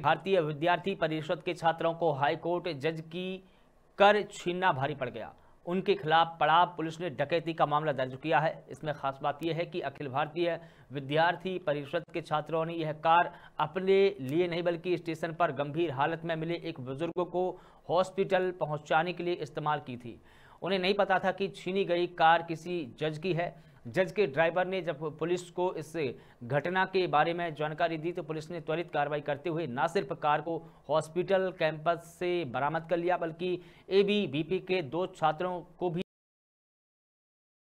भारतीय विद्यार्थी परिषद के छात्रों को हाईकोर्ट जज की कर छीनना भारी पड़ गया। उनके खिलाफ पड़ाव पुलिस ने डकैती का मामला दर्ज किया है। इसमें खास बात यह है कि अखिल भारतीय विद्यार्थी परिषद के छात्रों ने यह कार अपने लिए नहीं, बल्कि स्टेशन पर गंभीर हालत में मिले एक बुज़ुर्ग को हॉस्पिटल पहुँचाने के लिए इस्तेमाल की थी। उन्हें नहीं पता था कि छीनी गई कार किसी जज की है। जज के ड्राइवर ने जब पुलिस को इस घटना के बारे में जानकारी दी तो पुलिस ने त्वरित कार्रवाई करते हुए न सिर्फ़ कार को हॉस्पिटल कैंपस से बरामद कर लिया, बल्कि ए एबीवीपी के दो छात्रों को भी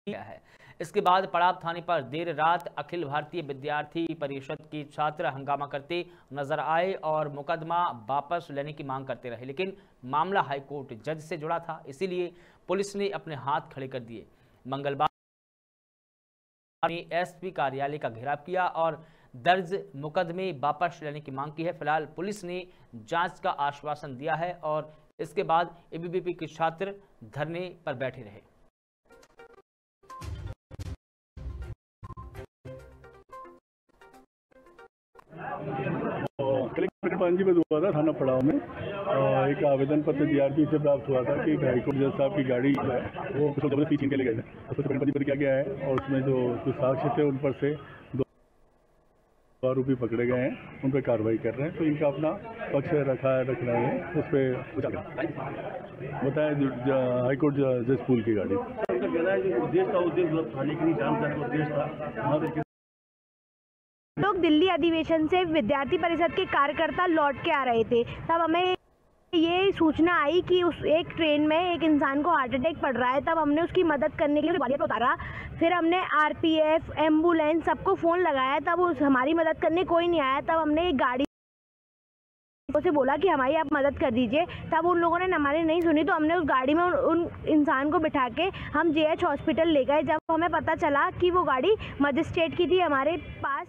किया है। इसके बाद पड़ाव थाने पर देर रात अखिल भारतीय विद्यार्थी परिषद के छात्र हंगामा करते नज़र आए और मुकदमा वापस लेने की मांग करते रहे, लेकिन मामला हाईकोर्ट जज से जुड़ा था, इसीलिए पुलिस ने अपने हाथ खड़े कर दिए। मंगलवार ने एसपी कार्यालय का घेराव किया और दर्ज मुकदमे वापस लेने की मांग की है। फ़िलहाल पुलिस ने जाँच का आश्वासन दिया है और इसके बाद एबीवीपी के छात्र धरने पर बैठे रहे। पांजी में हुआ था, थाना पड़ाव में। एक आवेदन पत्र डीआरपी से प्राप्त हुआ था कि हाईकोर्ट जज साहब की गाड़ी है, वो छीन के ले गए थे। उसको पंजीबद्ध किया गया है और उसमें जो साक्ष्य थे, उन पर से दो आरोपी पकड़े गए हैं, उन पर कार्रवाई कर रहे हैं। तो इनका अपना पक्ष रखा रख रहे हैं, उस पर बताएँ हाईकोर्ट जज स्कूल की गाड़ी। उद्देश्य था उद्देश्य था। लोग दिल्ली अधिवेशन से विद्यार्थी परिषद के कार्यकर्ता लौट के आ रहे थे। तब हमें ये सूचना आई कि उस एक ट्रेन में एक इंसान को हार्ट अटैक पड़ रहा है। तब हमने उसकी मदद करने के लिए ग्वालियर उतारा। फिर हमने आरपीएफ एंबुलेंस सबको फ़ोन लगाया। तब उस हमारी मदद करने कोई नहीं आया। तब हमने एक गाड़ी से बोला कि हमारी आप मदद कर दीजिए। तब उन लोगों ने हमारी नहीं सुनी। तो हमने उस गाड़ी में उन, उन इंसान को बिठा के हम जेएच हॉस्पिटल ले गए। जब हमें पता चला कि वो गाड़ी मजिस्ट्रेट की थी हमारे पास